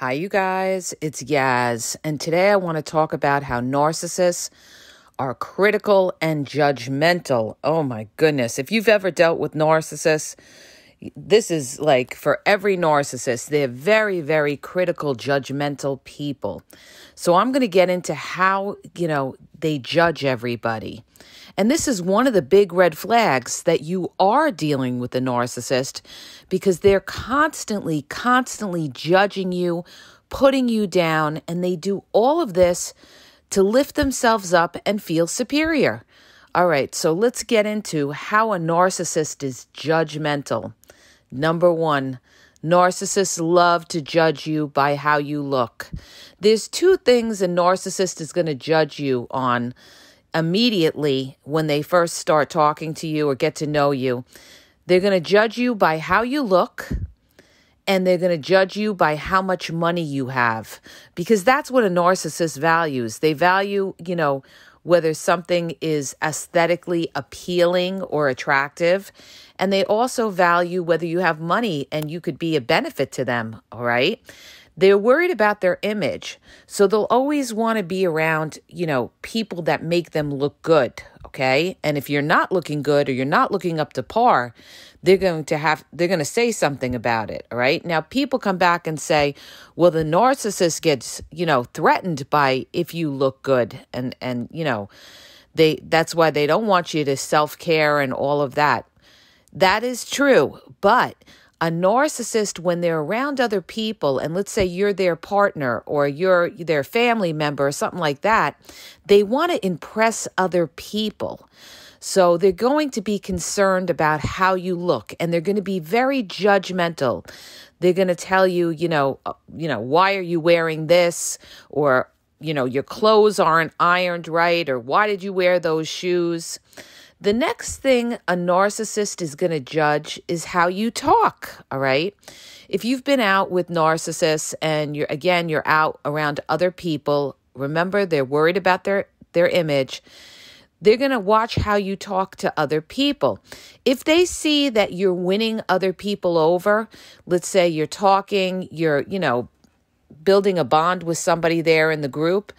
Hi, you guys. It's Yaz, and today I want to talk about how narcissists are critical and judgmental. Oh my goodness. If you've ever dealt with narcissists, this is like for every narcissist, they're very, very critical, judgmental people. So I'm going to get into how, you know, they judge everybody. And this is one of the big red flags that you are dealing with a narcissist because they're constantly, constantly judging you, putting you down, and they do all of this to lift themselves up and feel superior. All right, so let's get into how a narcissist is judgmental. Number one, narcissists love to judge you by how you look. There's two things a narcissist is going to judge you on immediately when they first start talking to you or get to know you. They're going to judge you by how you look and they're going to judge you by how much money you have because that's what a narcissist values. They value, you know, whether something is aesthetically appealing or attractive. And they also value whether you have money and you could be a benefit to them, all right? They're worried about their image. So they'll always want to be around, you know, people that make them look good, okay? And if you're not looking good or you're not looking up to par, they're going to have they're going to say something about it, all right? Now people come back and say, "Well, the narcissist gets, you know, threatened by if you look good." And and, you know, they that's why they don't want you to self-care and all of that. That is true, but a narcissist when they're around other people and let's say you're their partner or you're their family member or something like that they want to impress other people. So they're going to be concerned about how you look and they're going to be very judgmental. They're going to tell you you know uh, you know why are you wearing this? or you know your clothes aren't ironed right or why did you wear those shoes the next thing a narcissist is going to judge is how you talk, all right? If you've been out with narcissists and you're again you're out around other people, remember they're worried about their their image. They're going to watch how you talk to other people. If they see that you're winning other people over, let's say you're talking, you're, you know, building a bond with somebody there in the group,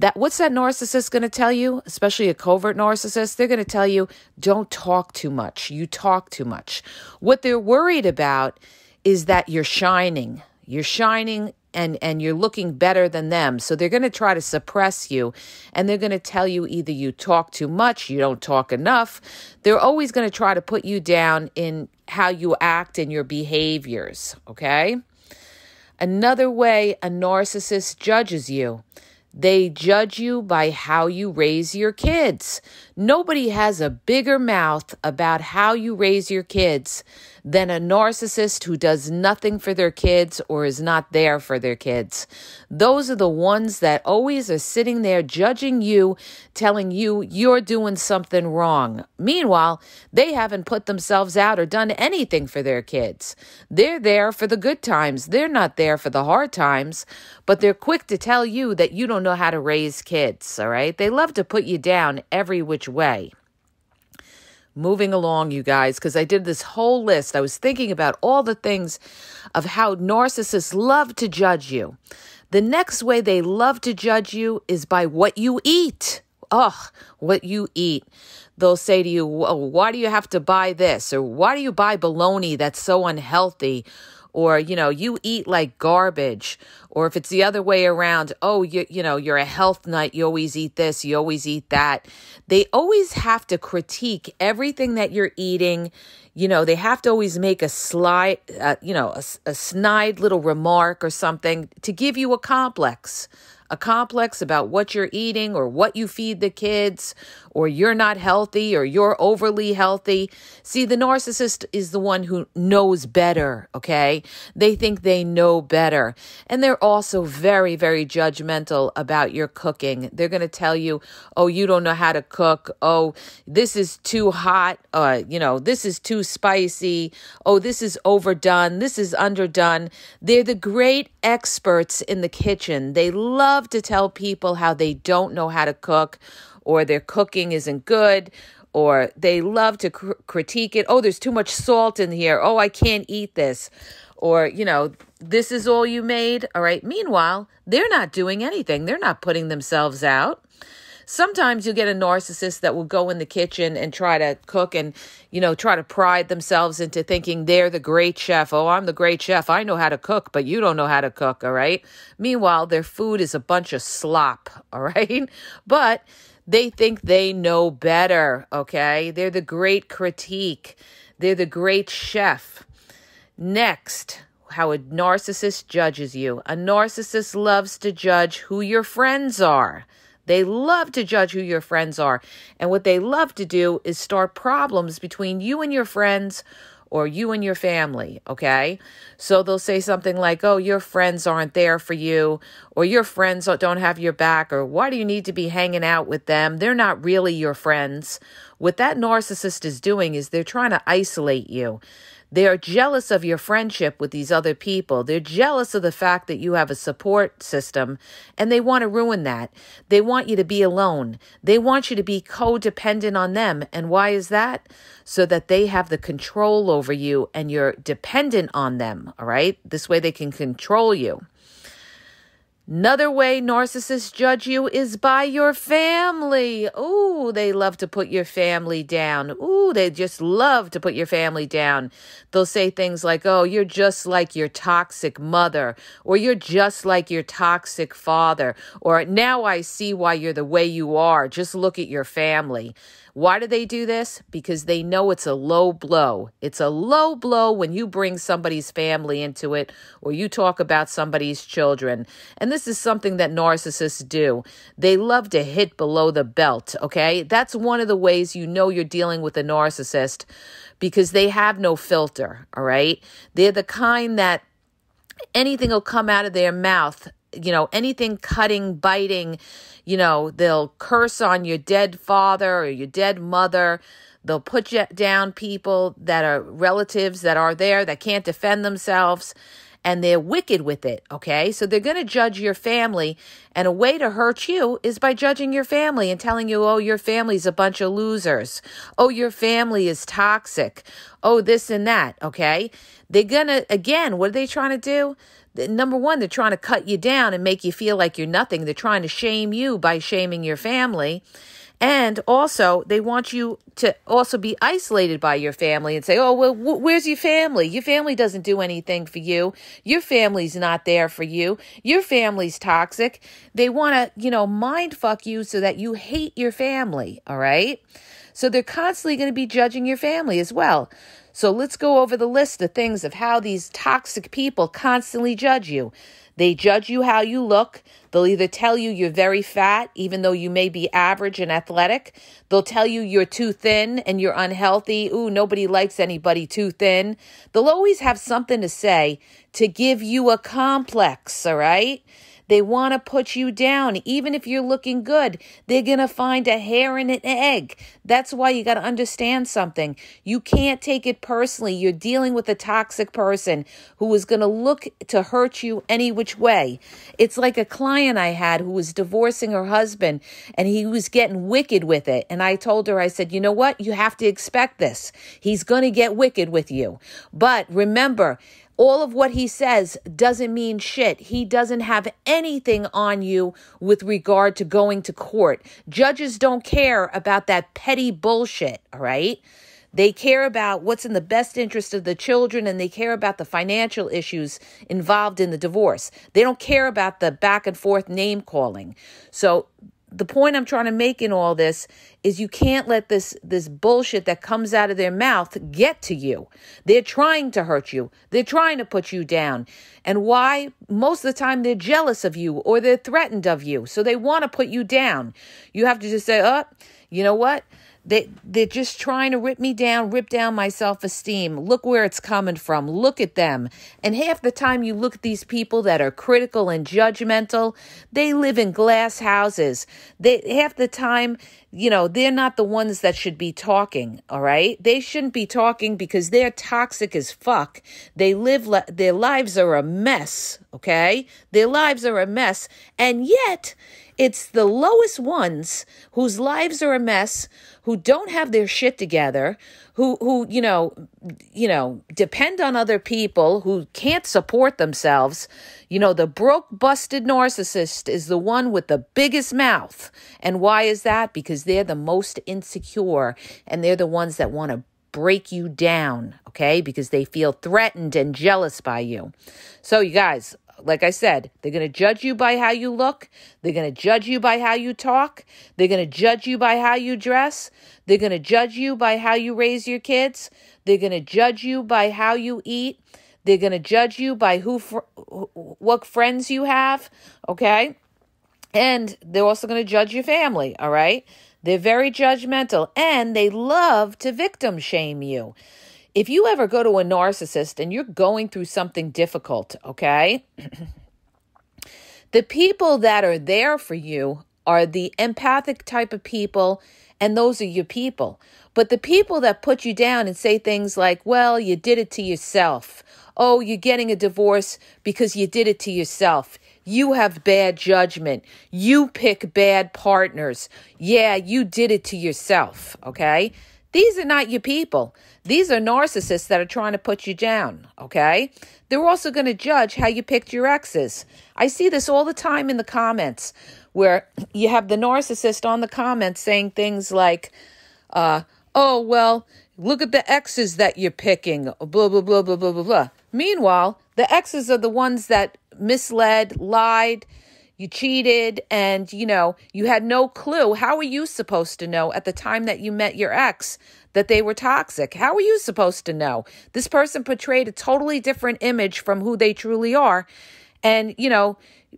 that what's that narcissist going to tell you? Especially a covert narcissist they're going to tell you don't talk too much. You talk too much. What they're worried about is that you're shining. You're shining and and you're looking better than them. So they're going to try to suppress you and they're going to tell you either you talk too much you don't talk enough. They're always going to try to put you down in how you act and your behaviors okay? Another way a narcissist judges you they judge you by how you raise your kids. Nobody has a bigger mouth about how you raise your kids than a narcissist who does nothing for their kids or is not there for their kids. Those are the ones that always are sitting there judging you, telling you you're doing something wrong. Meanwhile, they haven't put themselves out or done anything for their kids. They're there for the good times, they're not there for the hard times, but they're quick to tell you that you don't know how to raise kids, all right? They love to put you down every which way moving along, you guys, because I did this whole list. I was thinking about all the things of how narcissists love to judge you. The next way they love to judge you is by what you eat. Ugh, what you eat. They'll say to you, why do you have to buy this? Or why do you buy bologna that's so unhealthy? Or you know you eat like garbage. Or if it's the other way around oh you you know you're a health nut you always eat this you always eat that. They always have to critique everything that you're eating. You know they have to always make a sly uh, you know a, a snide little remark or something to give you a complex a complex about what you're eating or what you feed the kids or you're not healthy or you're overly healthy. See, the narcissist is the one who knows better, okay? They think they know better. And they're also very, very judgmental about your cooking. They're going to tell you, oh, you don't know how to cook. Oh, this is too hot. Uh, you know, this is too spicy. Oh, this is overdone. This is underdone. They're the great experts in the kitchen. They love to tell people how they don't know how to cook or their cooking isn't good or they love to cr- critique it. Oh, there's too much salt in here. Oh, I can't eat this. or, you know, this is all you made. All right. Meanwhile, they're not doing anything, they're not putting themselves out. Sometimes you'll get a narcissist that will go in the kitchen and try to cook and, you know, try to pride themselves into thinking they're the great chef. Oh, I'm the great chef. I know how to cook, but you don't know how to cook. All right. Meanwhile, their food is a bunch of slop. All right. But they think they know better. Okay. They're the great critique, they're the great chef. Next, how a narcissist judges you. A narcissist loves to judge who your friends are. They love to judge who your friends are. And what they love to do is start problems between you and your friends or you and your family, okay? So they'll say something like, oh, your friends aren't there for you, or your friends don't have your back, or why do you need to be hanging out with them? They're not really your friends. What that narcissist is doing is they're trying to isolate you. They are jealous of your friendship with these other people. They're jealous of the fact that you have a support system and they want to ruin that. They want you to be alone. They want you to be codependent on them. And why is that? So that they have the control over you and you're dependent on them. All right. This way they can control you. Another way narcissists judge you is by your family. Ooh, they love to put your family down. Ooh, they just love to put your family down. They'll say things like, oh, you're just like your toxic mother, or you're just like your toxic father, or now I see why you're the way you are. Just look at your family. Why do they do this? Because they know it's a low blow. It's a low blow when you bring somebody's family into it or you talk about somebody's children. And this is something that narcissists do. They love to hit below the belt, okay? That's one of the ways you know you're dealing with a narcissist because they have no filter, all right? They're the kind that anything will come out of their mouth you know, anything cutting, biting, you know, they'll curse on your dead father or your dead mother. They'll put you down people that are relatives that are there that can't defend themselves and they're wicked with it, okay? So they're going to judge your family. And a way to hurt you is by judging your family and telling you, oh, your family's a bunch of losers. Oh, your family is toxic. Oh, this and that, okay? They're going to, again, what are they trying to do? Number one, they're trying to cut you down and make you feel like you're nothing. They're trying to shame you by shaming your family. And also, they want you to also be isolated by your family and say, oh, well, wh- where's your family? Your family doesn't do anything for you. Your family's not there for you. Your family's toxic. They want to, you know, mind fuck you so that you hate your family. All right. So they're constantly going to be judging your family as well. So let's go over the list of things of how these toxic people constantly judge you. They judge you how you look. They'll either tell you you're very fat, even though you may be average and athletic. They'll tell you you're too thin and you're unhealthy. Ooh, nobody likes anybody too thin. They'll always have something to say to give you a complex, all right? They want to put you down. Even if you're looking good, they're going to find a hair in an egg. That's why you got to understand something. You can't take it personally. You're dealing with a toxic person who is going to look to hurt you any which way. It's like a client I had who was divorcing her husband and he was getting wicked with it. And I told her, I said, you know what? You have to expect this. He's going to get wicked with you. But remember, all of what he says doesn't mean shit. He doesn't have anything on you with regard to going to court. Judges don't care about that petty bullshit, all right? They care about what's in the best interest of the children and they care about the financial issues involved in the divorce. They don't care about the back and forth name calling. So the point I'm trying to make in all this is you can't let this this bullshit that comes out of their mouth get to you. They're trying to hurt you. They're trying to put you down. And why? Most of the time they're jealous of you or they're threatened of you. So they want to put you down. You have to just say, "Oh, you know what? They they're just trying to rip me down, rip down my self-esteem. Look where it's coming from. Look at them. And half the time you look at these people that are critical and judgmental, they live in glass houses. They half the time, you know, they're not the ones that should be talking, all right? They shouldn't be talking because they're toxic as fuck. They live their lives are a mess, okay? Their lives are a mess. And yet, It's the lowest ones whose lives are a mess, who don't have their shit together, who who you know, you know, depend on other people, who can't support themselves. You know, the broke busted narcissist is the one with the biggest mouth. And why is that? Because they're the most insecure and they're the ones that want to break you down, okay? Because they feel threatened and jealous by you. So, you guys, like I said, they're going to judge you by how you look. They're going to judge you by how you talk. They're going to judge you by how you dress. They're going to judge you by how you raise your kids. They're going to judge you by how you eat. They're going to judge you by who fr- what friends you have, okay? And they're also going to judge your family, all right? They're very judgmental and they love to victim shame you. If you ever go to a narcissist and you're going through something difficult, okay? the people that are there for you are the empathic type of people, and those are your people. But the people that put you down and say things like, well, you did it to yourself. Oh, you're getting a divorce because you did it to yourself. You have bad judgment. You pick bad partners. Yeah, you did it to yourself. Okay. These are not your people. These are narcissists that are trying to put you down, okay? They're also going to judge how you picked your exes. I see this all the time in the comments where you have the narcissist on the comments saying things like, uh, oh, well, look at the exes that you're picking, blah, blah, blah, blah, blah, blah, blah. Meanwhile, the exes are the ones that misled, lied, you cheated and you know you had no clue. How were you supposed to know at the time that you met your ex that they were toxic? How were you supposed to know? This person portrayed a totally different image from who they truly are. And you know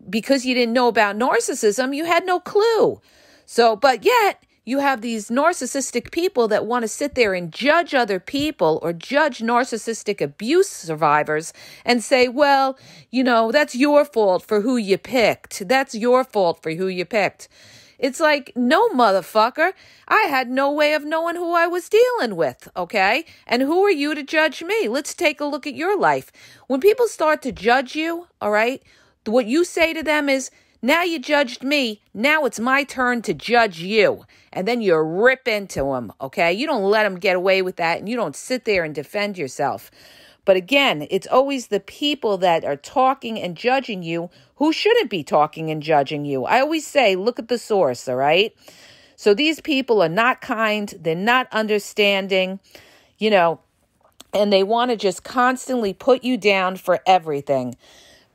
because you didn't know about narcissism you had no clue. So but yet you have these narcissistic people that want to sit there and judge other people or judge narcissistic abuse survivors and say, well, you know, that's your fault for who you picked. That's your fault for who you picked. It's like, no, motherfucker. I had no way of knowing who I was dealing with, okay? And who are you to judge me? Let's take a look at your life. When people start to judge you, all right, what you say to them is, now you judged me. Now it's my turn to judge you. And then you rip into them, okay? You don't let them get away with that and you don't sit there and defend yourself. But again, it's always the people that are talking and judging you who shouldn't be talking and judging you. I always say, look at the source, all right? So these people are not kind, they're not understanding, you know, and they want to just constantly put you down for everything.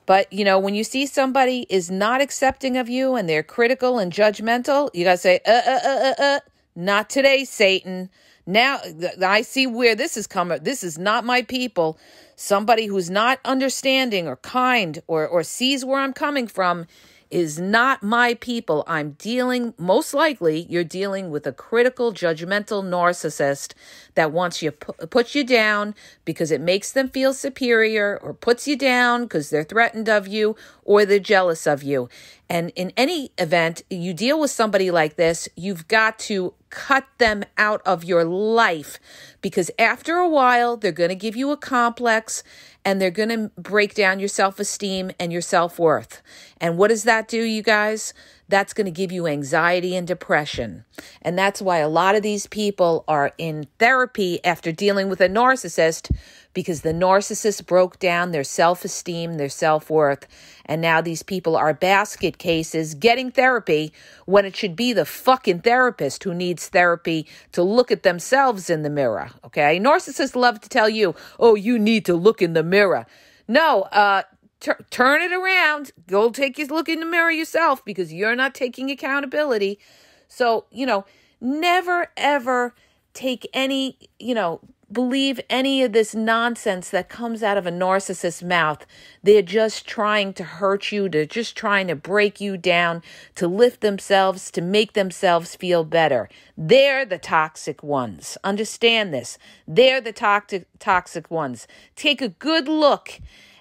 But, you know, when you see somebody is not accepting of you and they're critical and judgmental, you got to say, uh, uh, uh, uh, uh, not today, Satan. Now I see where this is coming. This is not my people. Somebody who's not understanding or kind or, or sees where I'm coming from is not my people. I'm dealing, most likely, you're dealing with a critical, judgmental narcissist that wants you, puts you down because it makes them feel superior or puts you down because they're threatened of you or they're jealous of you. And in any event, you deal with somebody like this, you've got to cut them out of your life because after a while, they're going to give you a complex and they're going to break down your self esteem and your self worth. And what does that do, you guys? That's going to give you anxiety and depression. And that's why a lot of these people are in therapy after dealing with a narcissist because the narcissist broke down their self esteem, their self worth. And now these people are basket cases getting therapy when it should be the fucking therapist who needs therapy to look at themselves in the mirror. Okay. Narcissists love to tell you, oh, you need to look in the mirror. No, uh, turn it around. Go take a look in the mirror yourself because you're not taking accountability. So, you know, never ever take any, you know, believe any of this nonsense that comes out of a narcissist's mouth. They're just trying to hurt you, they're just trying to break you down, to lift themselves, to make themselves feel better. They're the toxic ones. Understand this. They're the toxic toxic ones. Take a good look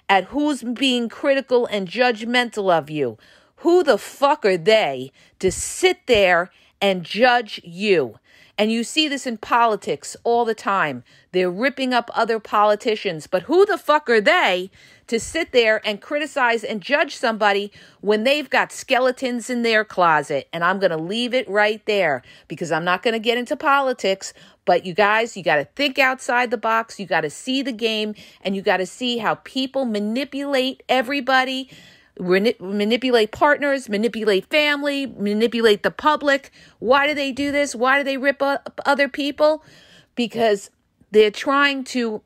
at who's being critical and judgmental of you. Who the fuck are they to sit there and judge you? And you see this in politics all the time. They're ripping up other politicians. But who the fuck are they to sit there and criticize and judge somebody when they've got skeletons in their closet? And I'm going to leave it right there because I'm not going to get into politics. But you guys, you got to think outside the box. You got to see the game and you got to see how people manipulate everybody manipulate partners, manipulate family, manipulate the public. Why do they do this? Why do they rip up other people? Because they're trying to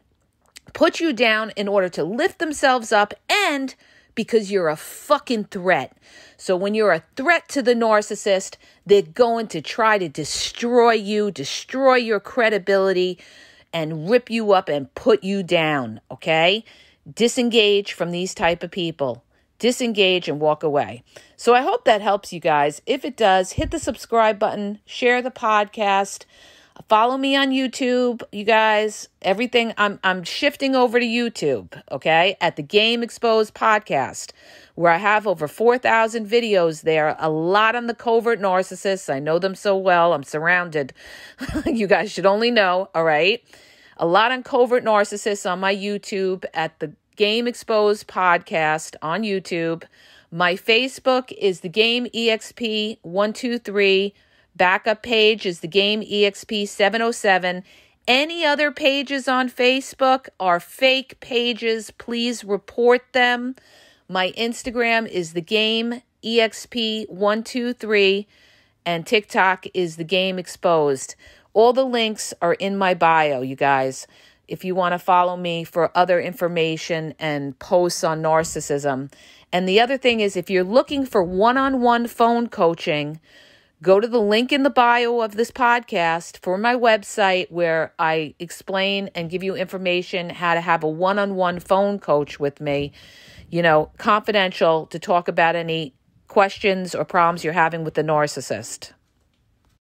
put you down in order to lift themselves up and because you're a fucking threat. So when you're a threat to the narcissist, they're going to try to destroy you, destroy your credibility, and rip you up and put you down, okay? Disengage from these type of people disengage and walk away. So I hope that helps you guys. If it does, hit the subscribe button, share the podcast, follow me on YouTube, you guys. Everything I'm I'm shifting over to YouTube, okay? At the Game Exposed podcast, where I have over 4,000 videos there, a lot on the covert narcissists. I know them so well. I'm surrounded. you guys should only know, all right? A lot on covert narcissists on my YouTube at the Game Exposed podcast on YouTube. My Facebook is the Game EXP 123. Backup page is the Game EXP 707. Any other pages on Facebook are fake pages. Please report them. My Instagram is the Game EXP 123 and TikTok is the Game Exposed. All the links are in my bio, you guys if you want to follow me for other information and posts on narcissism. And the other thing is, if you're looking for one on one phone coaching, go to the link in the bio of this podcast for my website where I explain and give you information how to have a one on one phone coach with me, you know, confidential to talk about any questions or problems you're having with the narcissist.